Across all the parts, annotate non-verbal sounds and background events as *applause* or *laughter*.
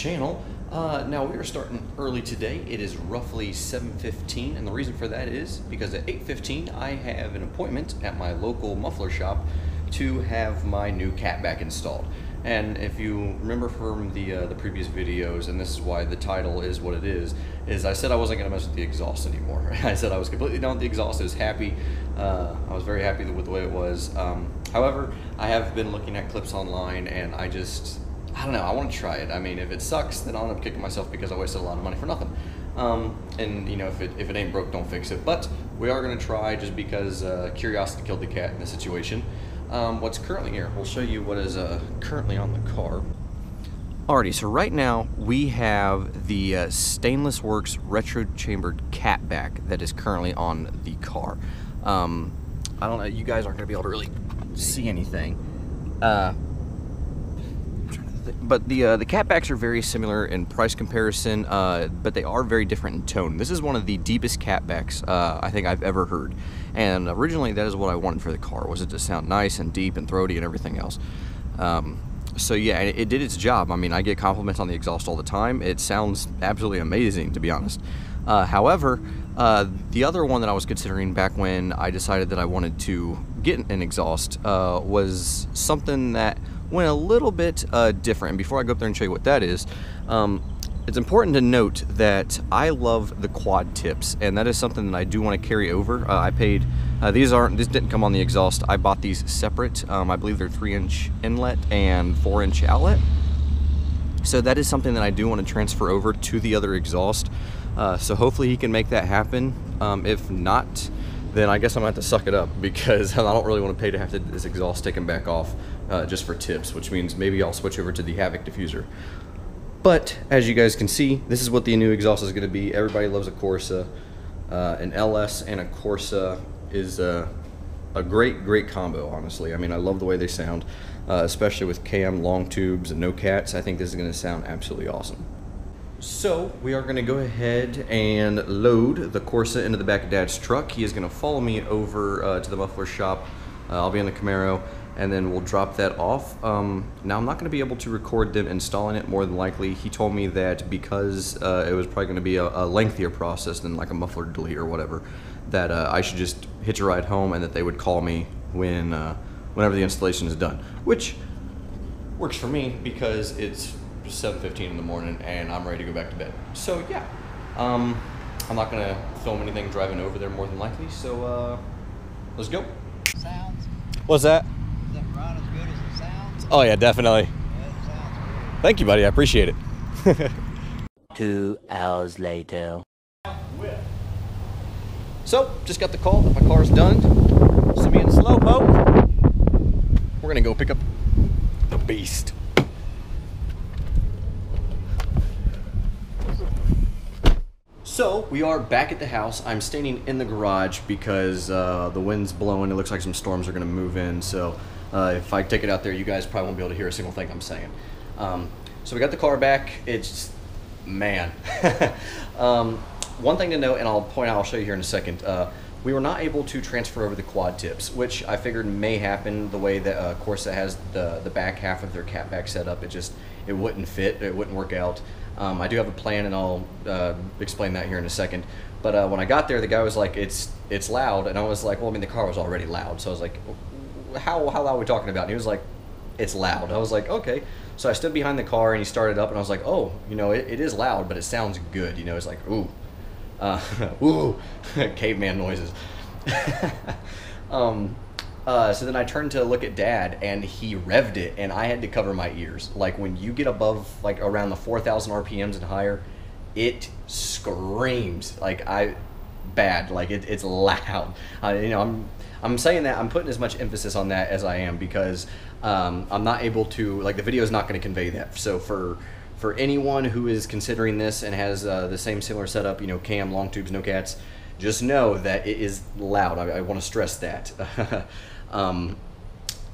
channel. Uh, now we are starting early today. It is roughly 7:15, and the reason for that is because at 8:15 I have an appointment at my local muffler shop to have my new cat back installed. And if you remember from the uh, the previous videos, and this is why the title is what it is, is I said I wasn't gonna mess with the exhaust anymore. *laughs* I said I was completely done with the exhaust. I was happy. Uh, I was very happy with the way it was. Um, however, I have been looking at clips online, and I just I don't know. I want to try it. I mean, if it sucks, then I'll end up kicking myself because I wasted a lot of money for nothing. Um, and you know, if it if it ain't broke, don't fix it. But we are gonna try just because uh, curiosity killed the cat in this situation. Um, what's currently here? We'll show you what is uh, currently on the car. Alrighty, so right now we have the uh, Stainless Works retro chambered catback that is currently on the car. Um, I don't know, you guys aren't going to be able to really see anything. Uh, but the uh, the catbacks are very similar in price comparison, uh, but they are very different in tone. This is one of the deepest catbacks uh, I think I've ever heard, and originally that is what I wanted for the car was it to sound nice and deep and throaty and everything else. Um, so yeah, it, it, did its job. I mean, I get compliments on the exhaust all the time. It sounds absolutely amazing, to be honest. Uh, however, uh, the other one that I was considering back when I decided that I wanted to get an exhaust uh, was something that went a little bit uh, different. And before I go up there and show you what that is, um, it's important to note that I love the quad tips, and that is something that I do want to carry over. Uh, I paid uh, these aren't these didn't come on the exhaust. I bought these separate. Um, I believe they're three inch inlet and four inch outlet. So that is something that I do want to transfer over to the other exhaust. Uh, so hopefully he can make that happen. Um, if not, then I guess I'm gonna have to suck it up *laughs* because *laughs* I don't really want to pay to have to, this exhaust taken back off uh, just for tips, which means maybe I'll switch over to the Havoc diffuser. But as you guys can see, this is what the new exhaust is going to be. Everybody loves a Corsa. Uh, an LS and a Corsa is a, a, great, great combo, honestly. I mean, I love the way they sound, uh, especially with cam, long tubes, and no cats. I think this is going to sound absolutely awesome. So we are going to go ahead and load the Corsa into the back of Dad's truck. He is going to follow me over uh, to the muffler shop. Uh, I'll be in the Camaro and then we'll drop that off. Um, now I'm not going to be able to record them installing it more than likely. He told me that because uh, it was probably going to be a, a, lengthier process than like a muffler delete or whatever, that uh, I should just hitch a ride home and that they would call me when uh, whenever the installation is done, which works for me because it's 7:15 in the morning and I'm ready to go back to bed. So yeah, um, I'm not going to film anything driving over there more than likely. So uh, let's go. Sounds. What's that? Oh yeah, definitely. Thank you, buddy. I appreciate it. *laughs* Two hours later. So, just got the call that my car's done. Send me in Slowpoke. We're gonna go pick up the beast. So we are back at the house. I'm standing in the garage because uh, the wind's blowing. It looks like some storms are gonna move in. So uh, if I take it out there, you guys probably won't be able to hear a single thing I'm saying. Um, so we got the car back. It's, man. *laughs* um, one thing to note, and I'll point out, I'll show you here in a second. Uh, we were not able to transfer over the quad tips, which I figured may happen the way that uh, Corsa has the, the back half of their catback set up. It just, it wouldn't fit, it wouldn't work out. Um, I do have a plan, and I'll uh, explain that here in a second. But uh, when I got there, the guy was like, "It's it's loud," and I was like, "Well, I mean, the car was already loud." So I was like, how, how loud are we talking about? And he was like, it's loud. I was like, okay. So I stood behind the car and he started up and I was like, oh, you know, it, it is loud, but it sounds good. You know, it's like, ooh, uh, *laughs* ooh, *laughs* caveman noises. *laughs* um, uh, so then I turned to look at dad and he revved it and I had to cover my ears. Like when you get above like around the 4,000 RPMs and higher, it screams like I bad. Like it, it's loud. Uh, you know, I'm I'm saying that I'm putting as much emphasis on that as I am because um, I'm not able to like the video is not going to convey that. So for for anyone who is considering this and has uh, the same similar setup, you know, cam, long tubes, no cats, just know that it is loud. I, I want to stress that. *laughs* um,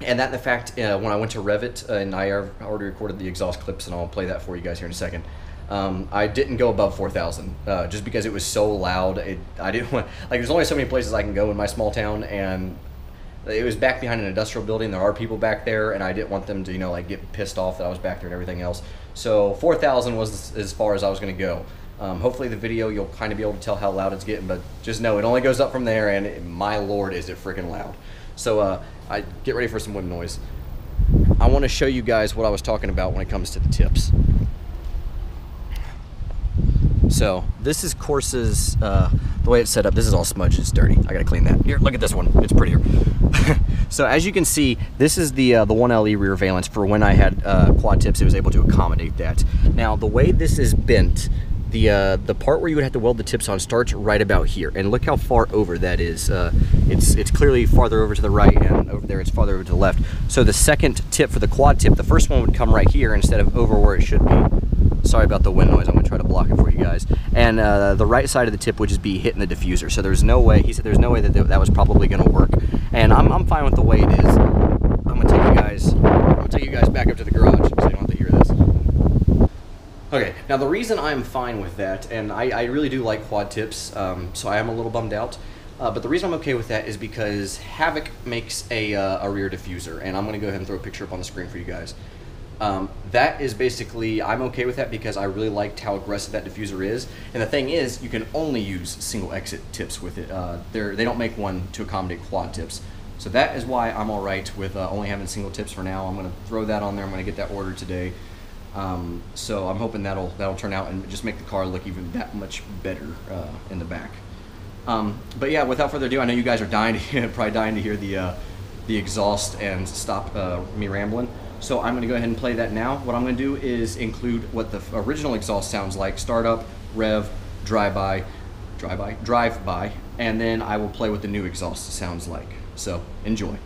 and that the fact uh, when I went to Revit uh, and I already recorded the exhaust clips and I'll play that for you guys here in a second. Um, I didn't go above 4,000 uh, just because it was so loud. It, I didn't *laughs* want, like, there's only so many places I can go in my small town, and it was back behind an industrial building. There are people back there, and I didn't want them to, you know, like get pissed off that I was back there and everything else. So 4,000 was as far as I was going to go. Um, hopefully, the video you'll kind of be able to tell how loud it's getting, but just know it only goes up from there, and it, my lord, is it freaking loud. So uh, I get ready for some wind noise. I want to show you guys what I was talking about when it comes to the tips. So this is Corsa's, uh, the way it's set up, this is all smudged, it's dirty. I gotta clean that. Here, look at this one, it's prettier. *laughs* so as you can see, this is the uh, the 1LE rear valence for when I had uh, quad tips, it was able to accommodate that. Now the way this is bent, the uh, the part where you would have to weld the tips on starts right about here. And look how far over that is. Uh, it's, it's clearly farther over to the right and over there it's farther over to the left. So the second tip for the quad tip, the first one would come right here instead of over where it should be. Sorry about the wind noise. I'm gonna try to block it for you guys. And uh, the right side of the tip would just be hitting the diffuser. So there's no way, he said there's no way that that was probably gonna work. And I'm, I'm fine with the way it is. I'm gonna take you guys, I'm gonna take you guys back up to the garage so you don't have to hear this. Okay, now the reason I'm fine with that, and I, I really do like quad tips, um, so I am a little bummed out. Uh, but the reason I'm okay with that is because Havoc makes a, uh, a rear diffuser, and I'm going to go ahead and throw a picture up on the screen for you guys. Um, that is basically, I'm okay with that because I really liked how aggressive that diffuser is. And the thing is, you can only use single exit tips with it. Uh, they're, don't make one to accommodate quad tips. So that is why I'm all right with uh, only having single tips for now. I'm going to throw that on there. I'm going to get that ordered today. Um, so I'm hoping that'll that'll turn out and just make the car look even that much better uh, in the back. Um, but yeah, without further ado, I know you guys are dying, to, *laughs* probably dying to hear the uh, the exhaust and stop uh, me rambling. So I'm going to go ahead and play that now. What I'm going to do is include what the original exhaust sounds like: startup, rev, drive by, drive by, drive by, and then I will play what the new exhaust sounds like. So enjoy.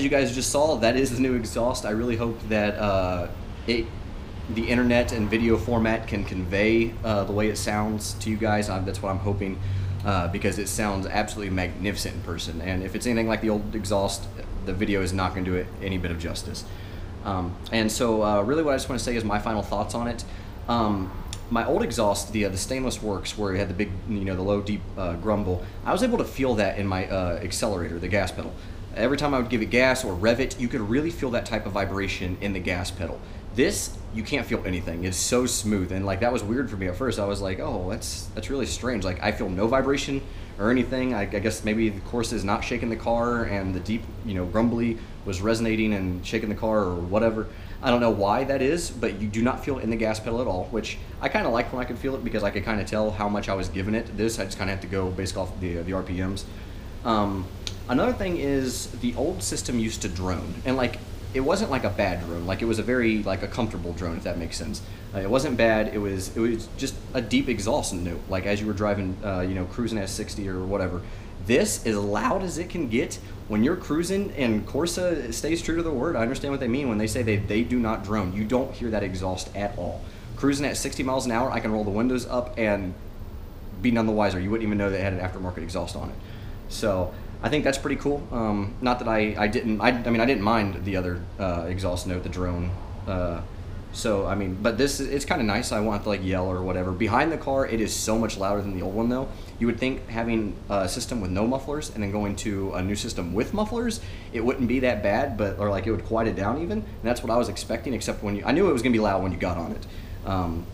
As you guys just saw, that is the new exhaust. I really hope that uh, it, the internet and video format can convey uh, the way it sounds to you guys. Uh, that's what I'm hoping uh, because it sounds absolutely magnificent in person. And if it's anything like the old exhaust, the video is not going to do it any bit of justice. Um, and so, uh, really, what I just want to say is my final thoughts on it. Um, my old exhaust, the uh, the stainless works, where it had the big, you know, the low deep uh, grumble, I was able to feel that in my uh, accelerator, the gas pedal. Every time I would give it gas or rev it, you could really feel that type of vibration in the gas pedal. This, you can't feel anything. It's so smooth, and like that was weird for me at first. I was like, oh, that's that's really strange. Like I feel no vibration or anything. I, I guess maybe the Corsa is not shaking the car, and the deep, you know, grumbly was resonating and shaking the car or whatever. I don't know why that is, but you do not feel it in the gas pedal at all, which I kind of like when I could feel it because I could kind of tell how much I was giving it. This, I just kind of have to go based off the, the RPMs. Um, another thing is the old system used to drone, and like it wasn't like a bad drone. Like it was a very like a comfortable drone, if that makes sense. Uh, it wasn't bad. It was it was just a deep exhaust note. Like as you were driving, uh, you know, cruising at 60 or whatever. This is loud as it can get when you're cruising. And Corsa stays true to the word. I understand what they mean when they say they they do not drone. You don't hear that exhaust at all. Cruising at 60 miles an hour, I can roll the windows up and be none the wiser. You wouldn't even know they had an aftermarket exhaust on it. So I think that's pretty cool. Um, not that I, I didn't I, I mean I didn't mind the other uh, exhaust note, the drone. Uh, so I mean, but this it's kind of nice. I want to like yell or whatever. Behind the car, it is so much louder than the old one though. You would think having a system with no mufflers and then going to a new system with mufflers, it wouldn't be that bad, but or like it would quiet it down even. And that's what I was expecting. Except when you, I knew it was gonna be loud when you got on it. Um,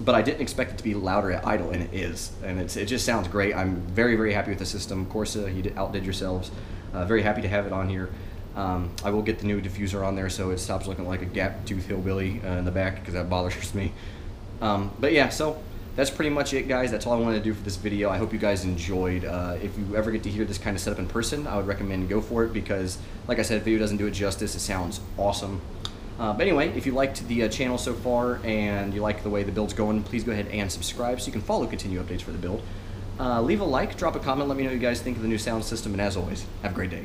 but I didn't expect it to be louder at idle, and it is, and it just sounds great. I'm very, very happy with the system. Corsa, you outdid yourselves. Uh, very happy to have it on here. Um, I will get the new diffuser on there so it stops looking like a gap tooth hillbilly uh, in the back because that bothers *laughs* me. Um, but yeah, so that's pretty much it, guys. That's all I wanted to do for this video. I hope you guys enjoyed. Uh, if you ever get to hear this kind of setup in person, I would recommend go for it because, like I said, video doesn't do it justice. It sounds awesome. Uh, but anyway, if you liked the uh, channel so far and you like the way the build's going, please go ahead and subscribe so you can follow continue updates for the build. Uh, leave a like, drop a comment, let me know what you guys think of the new sound system, and as always, have a great day.